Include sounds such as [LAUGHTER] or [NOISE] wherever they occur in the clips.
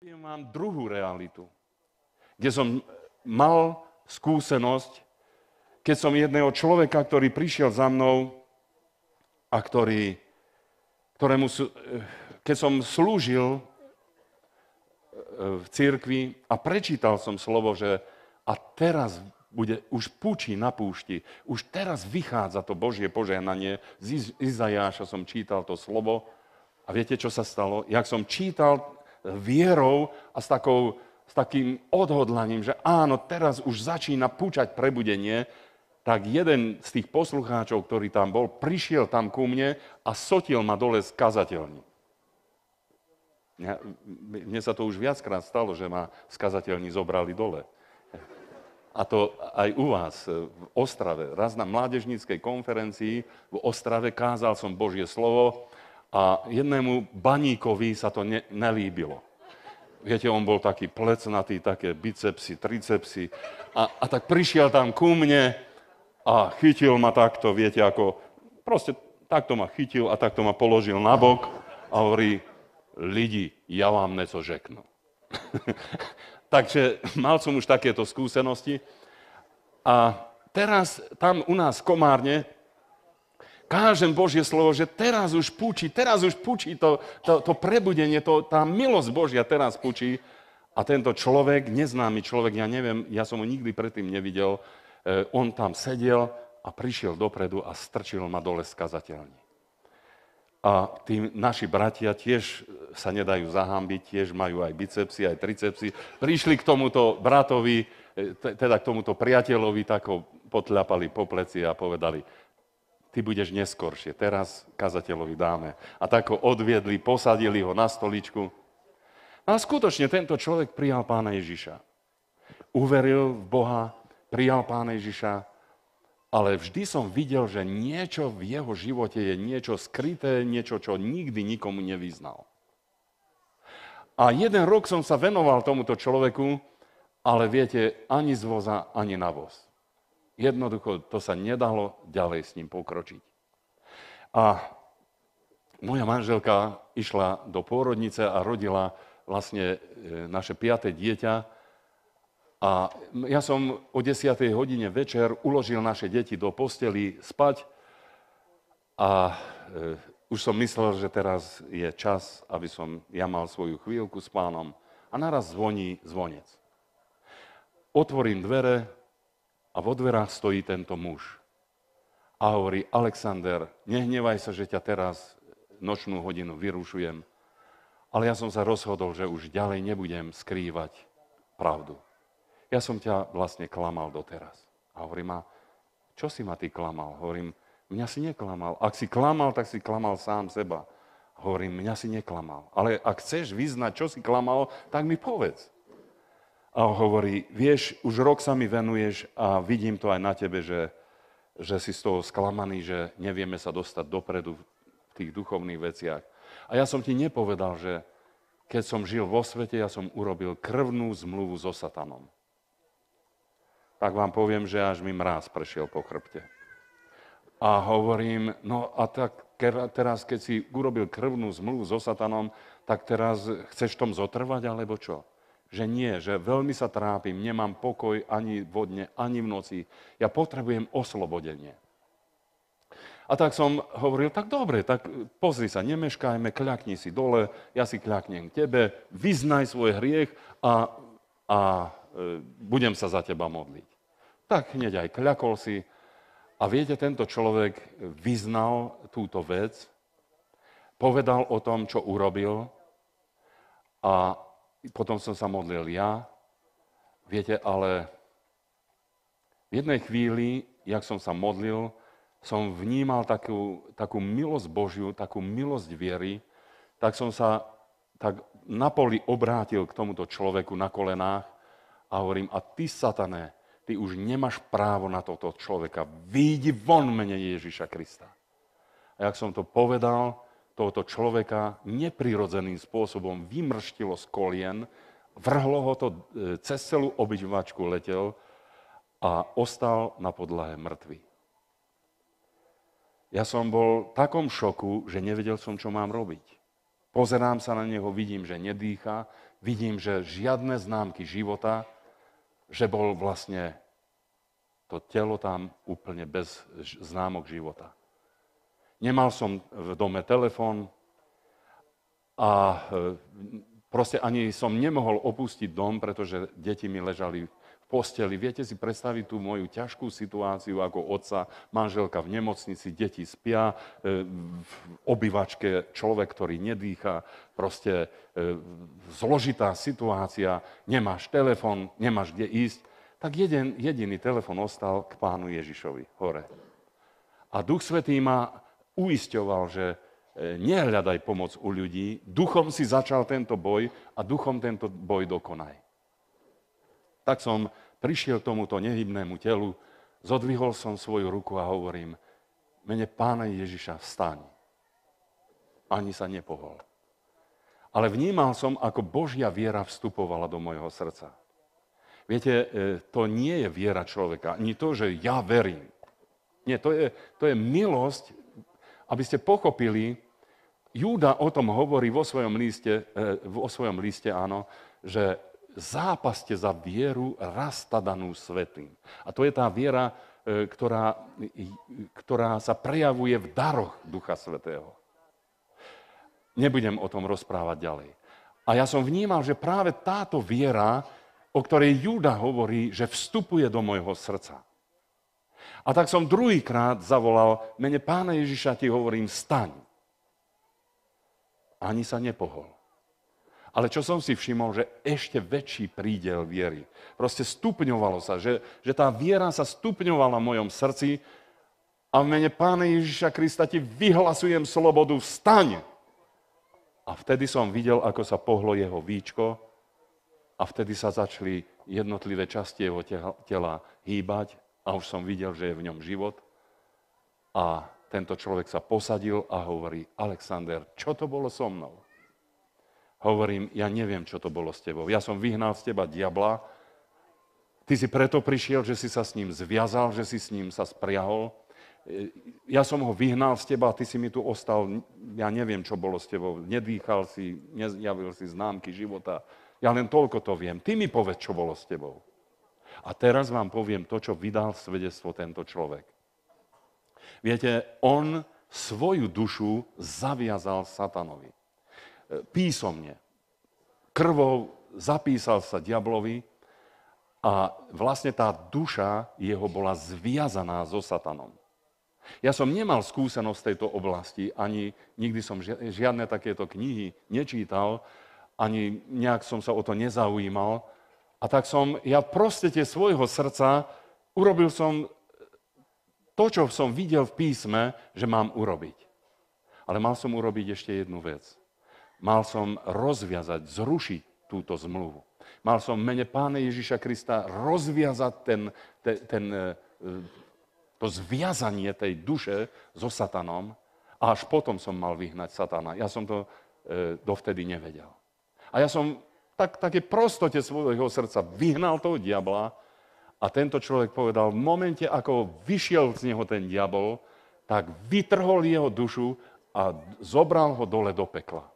Vám druhú realitu, kde som mal skúsenosť, keď som jedného človeka, ktorý prišiel za mnou a ktorý, ktorému, keď som slúžil e, v cirkvi a prečítal som slovo, že a teraz bude, už pučí na púšti, už teraz vychádza to Božie požehnanie. Z Izajáša som čítal to slovo a viete, čo sa stalo? Jak som čítal vierou a s, takou, s takým odhodlaním, že áno, teraz už začína púčať prebudenie, tak jeden z tých poslucháčov, ktorý tam bol, prišiel tam ku mne a sotil ma dole z kazateľní. Mne sa to už viackrát stalo, že ma z kazateľní zobrali dole. A to aj u vás v Ostrave. Raz na mládežníckej konferencii v Ostrave kázal som Božie slovo a jednému baníkovi sa to ne, nelíbilo. Viete, on bol taký plecnatý, také bicepsy, tricepsy. A, a tak prišiel tam ku mne a chytil ma takto, viete, ako proste takto ma chytil a takto ma položil na bok a hovorí, lidi, ja vám neco žeknu. [LAUGHS] Takže mal som už takéto skúsenosti. A teraz tam u nás v Komárne kážem Božie slovo, že teraz už pučí, teraz už pučí to, to, to prebudenie, to, tá milosť Božia teraz pučí. A tento človek, neznámy človek, ja neviem, ja som ho nikdy predtým nevidel, E, on tam sedel a prišiel dopredu a strčil ma dole z kazateľni. A tí naši bratia tiež sa nedajú zahambiť, tiež majú aj bicepsy, aj tricepsy. Prišli k tomuto bratovi, e, teda k tomuto priateľovi, tak ho potľapali po pleci a povedali, ty budeš neskoršie, teraz kazateľovi dáme. A tak ho odviedli, posadili ho na stoličku. A skutočne tento človek prijal pána Ježiša. Uveril v Boha, prijal pána Ježiša, ale vždy som videl, že niečo v jeho živote je niečo skryté, niečo, čo nikdy nikomu nevyznal. A jeden rok som sa venoval tomuto človeku, ale viete, ani z voza, ani na voz. Jednoducho to sa nedalo ďalej s ním pokročiť. A moja manželka išla do pôrodnice a rodila vlastne e, naše piaté dieťa, a ja som o 10. hodine večer uložil naše deti do posteli spať a e, už som myslel, že teraz je čas, aby som ja mal svoju chvíľku s pánom. A naraz zvoní zvonec. Otvorím dvere a vo dverách stojí tento muž. A hovorí, Alexander, nehnevaj sa, že ťa teraz nočnú hodinu vyrušujem, ale ja som sa rozhodol, že už ďalej nebudem skrývať pravdu ja som ťa vlastne klamal doteraz. A hovorím, a čo si ma ty klamal? Hovorím, mňa si neklamal. Ak si klamal, tak si klamal sám seba. Hovorím, mňa si neklamal. Ale ak chceš vyznať, čo si klamal, tak mi povedz. A hovorí, vieš, už rok sa mi venuješ a vidím to aj na tebe, že, že si z toho sklamaný, že nevieme sa dostať dopredu v tých duchovných veciach. A ja som ti nepovedal, že keď som žil vo svete, ja som urobil krvnú zmluvu so satanom tak vám poviem, že až mi mráz prešiel po chrbte. A hovorím, no a tak teraz, keď si urobil krvnú zmluvu so satanom, tak teraz chceš tom zotrvať, alebo čo? Že nie, že veľmi sa trápim, nemám pokoj ani vodne, ani v noci. Ja potrebujem oslobodenie. A tak som hovoril, tak dobre, tak pozri sa, nemeškajme, kľakni si dole, ja si kľaknem k tebe, vyznaj svoj hriech a, a e, budem sa za teba modliť tak hneď aj kľakol si. A viete, tento človek vyznal túto vec, povedal o tom, čo urobil a potom som sa modlil ja. Viete, ale v jednej chvíli, jak som sa modlil, som vnímal takú, takú milosť Božiu, takú milosť viery, tak som sa tak na poli obrátil k tomuto človeku na kolenách a hovorím, a ty, satané, ty už nemáš právo na toto človeka. Výjdi von mene Ježiša Krista. A jak som to povedal, tohoto človeka neprirodzeným spôsobom vymrštilo z kolien, vrhlo ho to e, cez celú obyvačku letel a ostal na podlahe mŕtvy. Ja som bol v takom šoku, že nevedel som, čo mám robiť. Pozerám sa na neho, vidím, že nedýcha, vidím, že žiadne známky života, že bol vlastne to telo tam úplne bez známok života. Nemal som v dome telefón a e, proste ani som nemohol opustiť dom, pretože deti mi ležali v posteli. Viete si predstaviť tú moju ťažkú situáciu ako otca, manželka v nemocnici, deti spia, e, v obývačke človek, ktorý nedýcha, proste e, zložitá situácia, nemáš telefón, nemáš kde ísť. Tak jeden, jediný telefon ostal k pánu Ježišovi hore. A Duch Svetý ma uisťoval, že e, nehľadaj pomoc u ľudí, duchom si začal tento boj a duchom tento boj dokonaj. Tak som prišiel tomuto nehybnému telu, zodvihol som svoju ruku a hovorím, mene pána Ježiša vstaň. Ani sa nepohol. Ale vnímal som, ako Božia viera vstupovala do mojho srdca. Viete, e, to nie je viera človeka, ani to, že ja verím. Nie, to je, to je milosť aby ste pochopili, Júda o tom hovorí vo svojom liste, e, vo svojom liste áno, že zápaste za vieru rastadanú svetým. A to je tá viera, e, ktorá, ktorá sa prejavuje v daroch Ducha Svetého. Nebudem o tom rozprávať ďalej. A ja som vnímal, že práve táto viera, o ktorej Júda hovorí, že vstupuje do môjho srdca. A tak som druhýkrát zavolal, mene pána Ježiša ti hovorím, staň. Ani sa nepohol. Ale čo som si všimol, že ešte väčší prídel viery. Proste stupňovalo sa, že, že tá viera sa stupňovala v mojom srdci a v mene Pána Ježiša Krista ti vyhlasujem slobodu, vstaň. A vtedy som videl, ako sa pohlo jeho víčko a vtedy sa začali jednotlivé časti jeho tela hýbať a už som videl, že je v ňom život. A tento človek sa posadil a hovorí, Alexander, čo to bolo so mnou? Hovorím, ja neviem, čo to bolo s tebou. Ja som vyhnal z teba diabla. Ty si preto prišiel, že si sa s ním zviazal, že si s ním sa spriahol. Ja som ho vyhnal z teba, ty si mi tu ostal, ja neviem, čo bolo s tebou. Nedýchal si, nezjavil si známky života. Ja len toľko to viem. Ty mi povedz, čo bolo s tebou. A teraz vám poviem to, čo vydal svedectvo tento človek. Viete, on svoju dušu zaviazal satanovi. E, písomne. Krvou zapísal sa diablovi a vlastne tá duša jeho bola zviazaná so satanom. Ja som nemal skúsenosť v tejto oblasti, ani nikdy som žiadne takéto knihy nečítal, ani nejak som sa o to nezaujímal, a tak som ja prostete svojho srdca urobil som to, čo som videl v písme, že mám urobiť. Ale mal som urobiť ešte jednu vec. Mal som rozviazať, zrušiť túto zmluvu. Mal som mene Pána Ježiša Krista rozviazať ten, ten, ten, e, to zviazanie tej duše so satanom a až potom som mal vyhnať satana. Ja som to e, dovtedy nevedel. A ja som tak, také prostote svojho srdca vyhnal toho diabla a tento človek povedal, v momente, ako vyšiel z neho ten diabol, tak vytrhol jeho dušu a zobral ho dole do pekla.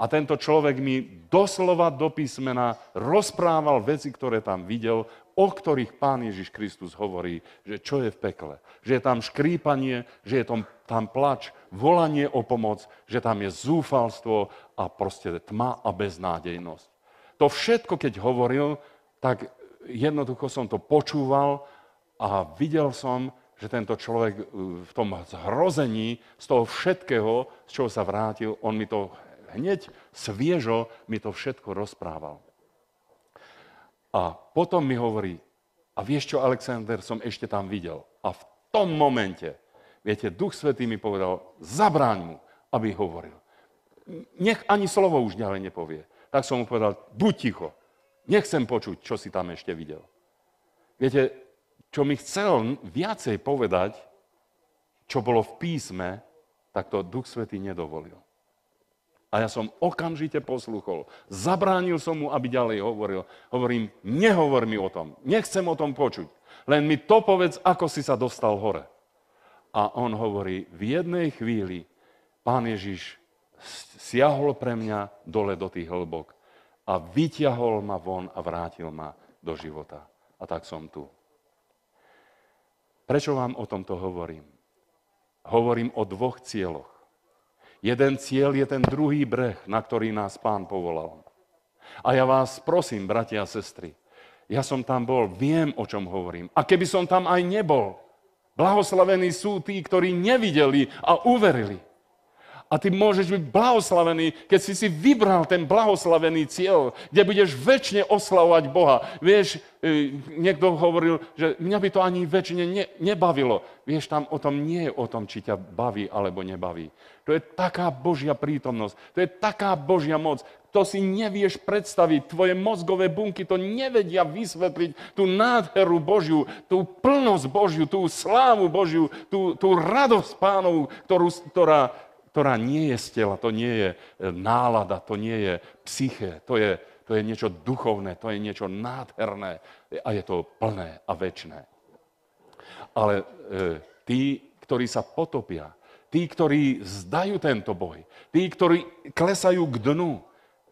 A tento človek mi doslova do písmena rozprával veci, ktoré tam videl, o ktorých Pán Ježiš Kristus hovorí, že čo je v pekle. Že je tam škrípanie, že je tam, tam plač, volanie o pomoc, že tam je zúfalstvo a proste tma a beznádejnosť to všetko, keď hovoril, tak jednoducho som to počúval a videl som, že tento človek uh, v tom zhrození z toho všetkého, z čoho sa vrátil, on mi to hneď sviežo mi to všetko rozprával. A potom mi hovorí, a vieš čo, Alexander, som ešte tam videl. A v tom momente, viete, Duch Svetý mi povedal, zabráň mu, aby hovoril. Nech ani slovo už ďalej nepovie tak som mu povedal, buď ticho, nechcem počuť, čo si tam ešte videl. Viete, čo mi chcel viacej povedať, čo bolo v písme, tak to Duch Svetý nedovolil. A ja som okamžite posluchol. Zabránil som mu, aby ďalej hovoril. Hovorím, nehovor mi o tom. Nechcem o tom počuť. Len mi to povedz, ako si sa dostal hore. A on hovorí, v jednej chvíli pán Ježiš siahol pre mňa dole do tých hlbok. A vyťahol ma von a vrátil ma do života. A tak som tu. Prečo vám o tomto hovorím? Hovorím o dvoch cieľoch. Jeden cieľ je ten druhý breh, na ktorý nás pán povolal. A ja vás prosím, bratia a sestry, ja som tam bol, viem, o čom hovorím. A keby som tam aj nebol, blahoslavení sú tí, ktorí nevideli a uverili. A ty môžeš byť blahoslavený, keď si si vybral ten blahoslavený cieľ, kde budeš väčšine oslavovať Boha. Vieš, e, niekto hovoril, že mňa by to ani väčšine ne, nebavilo. Vieš, tam o tom nie je o tom, či ťa baví alebo nebaví. To je taká Božia prítomnosť, to je taká Božia moc. To si nevieš predstaviť, tvoje mozgové bunky to nevedia vysvetliť, tú nádheru Božiu, tú plnosť Božiu, tú slávu Božiu, tú, tú radosť pánovu, ktorú, ktorá, ktorá nie je z tela, to nie je e, nálada, to nie je psyché, to je, to je niečo duchovné, to je niečo nádherné a je to plné a väčné. Ale e, tí, ktorí sa potopia, tí, ktorí zdajú tento boj, tí, ktorí klesajú k dnu,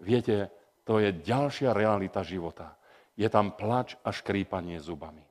viete, to je ďalšia realita života. Je tam plač a škrípanie zubami.